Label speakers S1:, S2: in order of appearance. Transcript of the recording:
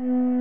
S1: you